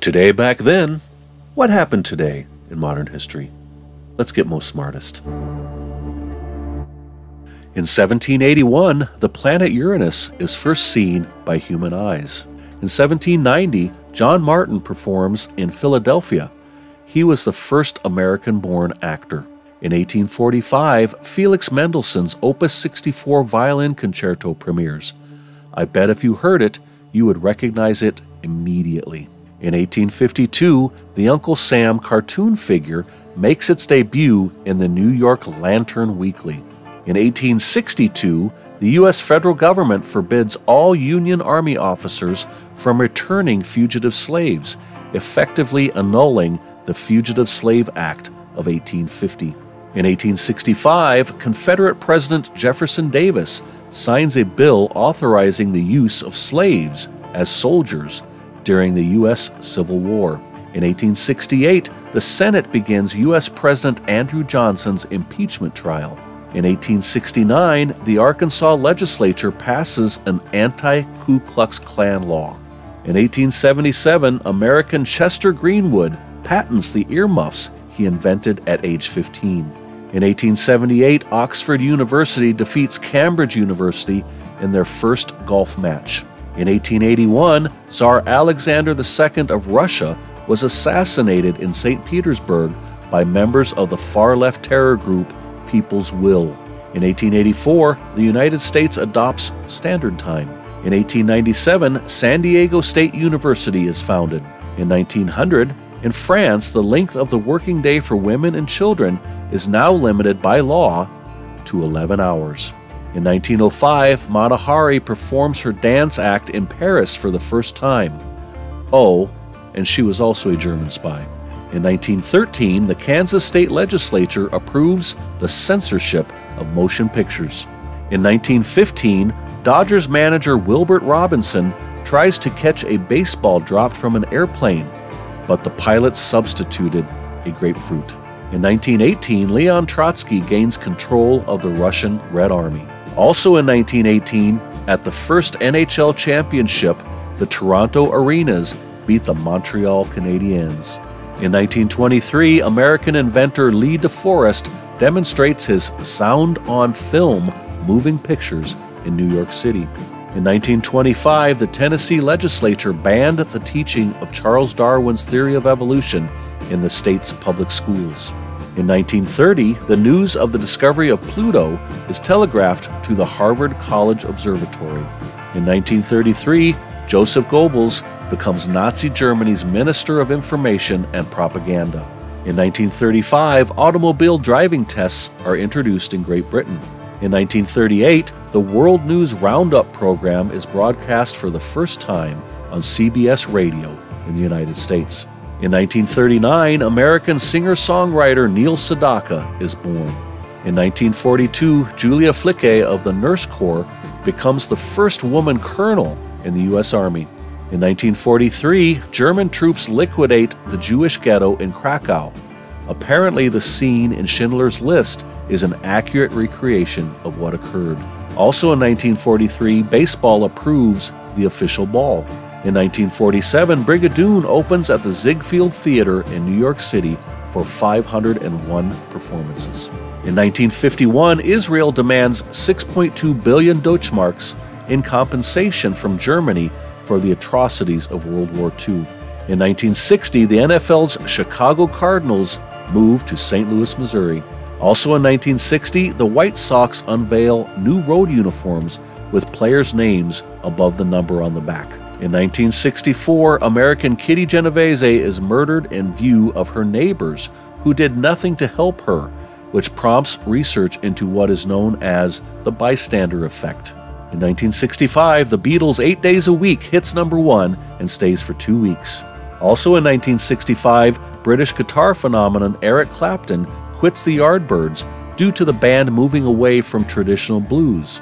Today back then, what happened today in modern history? Let's get most smartest. In 1781, the planet Uranus is first seen by human eyes. In 1790, John Martin performs in Philadelphia. He was the first American born actor. In 1845, Felix Mendelssohn's Opus 64 violin concerto premieres. I bet if you heard it, you would recognize it immediately. In 1852, the Uncle Sam cartoon figure makes its debut in the New York Lantern Weekly. In 1862, the U.S. federal government forbids all Union Army officers from returning fugitive slaves, effectively annulling the Fugitive Slave Act of 1850. In 1865, Confederate President Jefferson Davis signs a bill authorizing the use of slaves as soldiers during the U.S. Civil War. In 1868, the Senate begins U.S. President Andrew Johnson's impeachment trial. In 1869, the Arkansas legislature passes an anti Ku Klux Klan law. In 1877, American Chester Greenwood patents the earmuffs he invented at age 15. In 1878, Oxford University defeats Cambridge University in their first golf match. In 1881, Tsar Alexander II of Russia was assassinated in St. Petersburg by members of the far left terror group People's Will. In 1884, the United States adopts Standard Time. In 1897, San Diego State University is founded. In 1900, in France, the length of the working day for women and children is now limited by law to 11 hours. In 1905, Mata Hari performs her dance act in Paris for the first time. Oh, and she was also a German spy. In 1913, the Kansas State Legislature approves the censorship of motion pictures. In 1915, Dodgers manager Wilbert Robinson tries to catch a baseball dropped from an airplane, but the pilot substituted a grapefruit. In 1918, Leon Trotsky gains control of the Russian Red Army. Also in 1918, at the first NHL championship, the Toronto Arenas beat the Montreal Canadiens. In 1923, American inventor Lee DeForest demonstrates his sound on film moving pictures in New York City. In 1925, the Tennessee legislature banned the teaching of Charles Darwin's theory of evolution in the state's public schools. In 1930, the news of the discovery of Pluto is telegraphed to the Harvard College Observatory. In 1933, Joseph Goebbels becomes Nazi Germany's Minister of Information and Propaganda. In 1935, automobile driving tests are introduced in Great Britain. In 1938, the World News Roundup program is broadcast for the first time on CBS Radio in the United States. In 1939, American singer songwriter Neil Sedaka is born. In 1942, Julia Flikke of the Nurse Corps becomes the first woman colonel in the U.S. Army. In 1943, German troops liquidate the Jewish ghetto in Krakow. Apparently, the scene in Schindler's List is an accurate recreation of what occurred. Also in 1943, baseball approves the official ball. In 1947, Brigadoon opens at the Ziegfeld Theater in New York City for 501 performances. In 1951, Israel demands 6.2 billion Deutschmarks in compensation from Germany for the atrocities of World War II. In 1960, the NFL's Chicago Cardinals move to St. Louis, Missouri. Also in 1960, the White Sox unveil new road uniforms with players' names above the number on the back. In 1964, American Kitty Genovese is murdered in view of her neighbors who did nothing to help her, which prompts research into what is known as the bystander effect. In 1965, The Beatles' Eight Days a Week hits number one and stays for two weeks. Also in 1965, British guitar phenomenon Eric Clapton quits the Yardbirds due to the band moving away from traditional blues.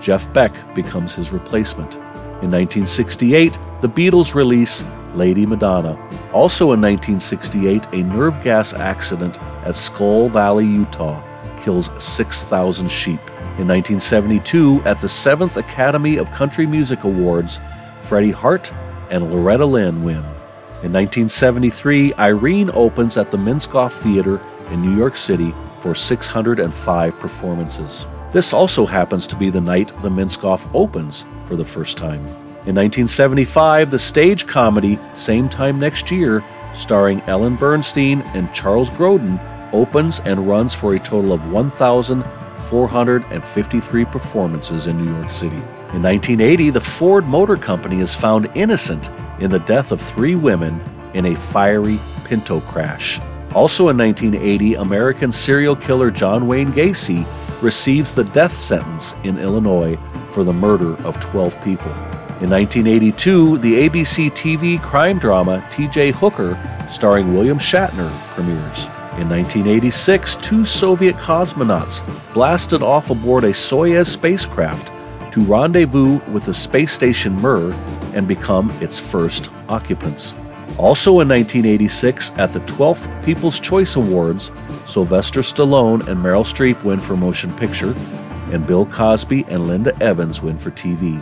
Jeff Beck becomes his replacement. In 1968, the Beatles release Lady Madonna. Also in 1968, a nerve gas accident at Skull Valley, Utah, kills 6,000 sheep. In 1972, at the 7th Academy of Country Music Awards, Freddie Hart and Loretta Lynn win. In 1973, Irene opens at the Minskoff Theater in New York City for 605 performances. This also happens to be the night the Minskoff opens for the first time. In 1975, the stage comedy Same Time Next Year, starring Ellen Burstyn and Charles Grodin, opens and runs for a total of 1,453 performances in New York City. In 1980, the Ford Motor Company is found innocent in the death of three women in a fiery Pinto crash. Also in 1980, American serial killer John Wayne Gacy receives the death sentence in Illinois for the murder of 12 people. In 1982, the ABC TV crime drama T.J. Hooker, starring William Shatner, premieres. In 1986, two Soviet cosmonauts blasted off aboard a Soyuz spacecraft to rendezvous with the space station Mir and become its first occupants. Also in 1986, at the 12th People's Choice Awards, Sylvester Stallone and Meryl Streep win for Motion Picture, and Bill Cosby and Linda Evans win for TV.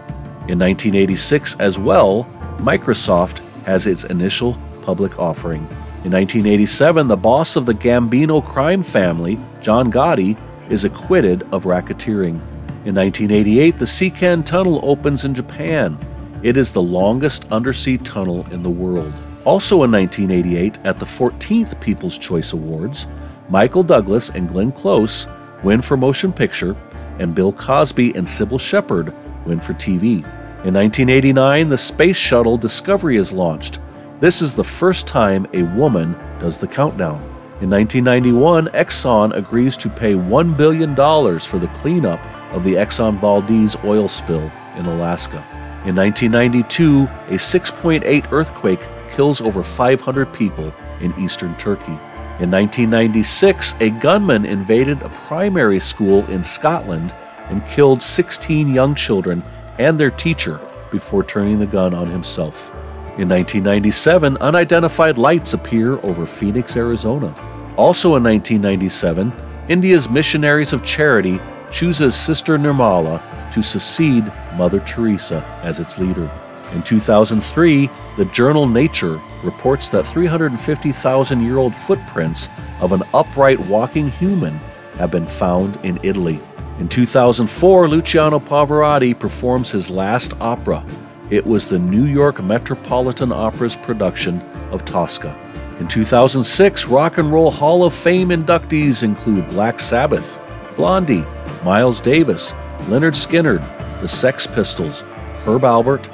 In 1986 as well, Microsoft has its initial public offering. In 1987, the boss of the Gambino crime family, John Gotti, is acquitted of racketeering. In 1988, the Seikan Tunnel opens in Japan. It is the longest undersea tunnel in the world. Also in 1988, at the 14th People's Choice Awards, Michael Douglas and Glenn Close win for Motion Picture, and Bill Cosby and Cybill Shepherd win for TV. In 1989, the Space Shuttle Discovery is launched. This is the first time a woman does the countdown. In 1991, Exxon agrees to pay $1 billion for the cleanup of the Exxon Valdez oil spill in Alaska. In 1992, a 6.8 earthquake kills over 500 people in eastern Turkey. In 1996, a gunman invaded a primary school in Scotland and killed 16 young children and their teacher before turning the gun on himself. In 1997, unidentified lights appear over Phoenix, Arizona. Also in 1997, India's Missionaries of Charity chooses Sister Nirmala to succeed Mother Teresa as its leader. In 2003, the journal Nature reports that 350,000 year old footprints of an upright walking human have been found in Italy. In 2004, Luciano Pavarotti performs his last opera, it was the New York Metropolitan Opera's production of Tosca. In 2006, Rock and Roll Hall of Fame inductees include Black Sabbath, Blondie, Miles Davis, Lynyrd Skynyrd, the Sex Pistols, Herb Alpert,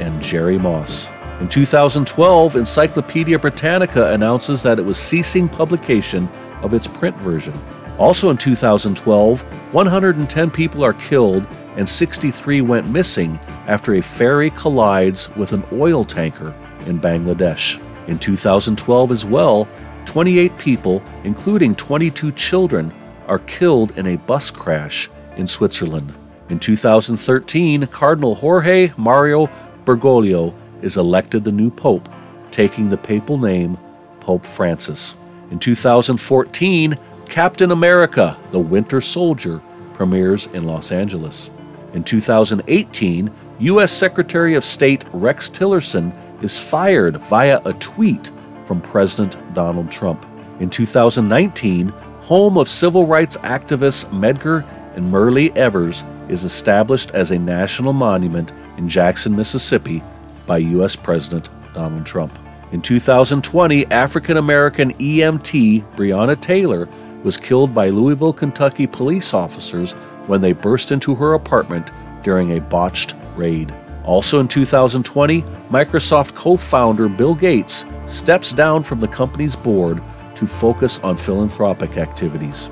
and Jerry Moss. In 2012, Encyclopedia Britannica announces that it was ceasing publication of its print version. Also in 2012, 110 people are killed and 63 went missing after a ferry collides with an oil tanker in Bangladesh. In 2012 as well, 28 people, including 22 children, are killed in a bus crash in Switzerland. In 2013, Cardinal Jorge Mario Bergoglio is elected the new pope, taking the papal name Pope Francis. In 2014, Captain America, the Winter Soldier, premieres in Los Angeles. In 2018, U.S. Secretary of State Rex Tillerson is fired via a tweet from President Donald Trump. In 2019, home of civil rights activists Medgar and Myrlie Evers is established as a national monument in Jackson, Mississippi by U.S. President Donald Trump. In 2020, African American EMT Breonna Taylor was killed by Louisville, Kentucky police officers when they burst into her apartment during a botched raid. Also in 2020, Microsoft co founder Bill Gates steps down from the company's board to focus on philanthropic activities.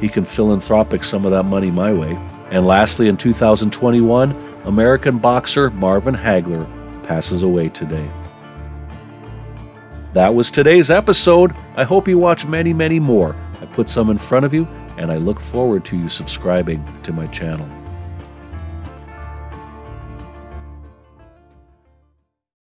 He can philanthropic some of that money my way. And lastly, in 2021, American boxer Marvin Hagler passes away today. That was today's episode. I hope you watch many, many more. I put some in front of you, and I look forward to you subscribing to my channel.